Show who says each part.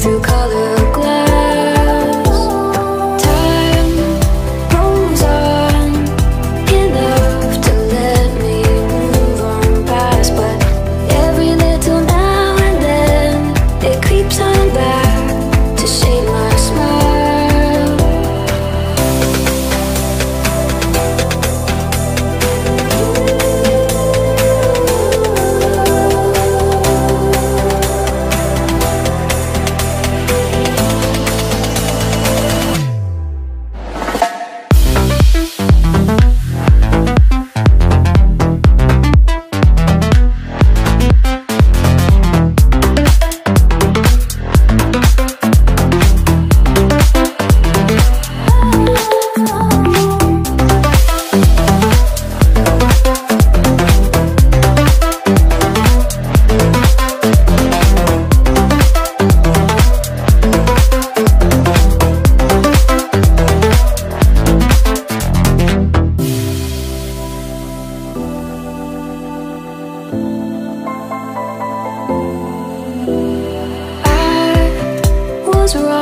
Speaker 1: through color was wrong.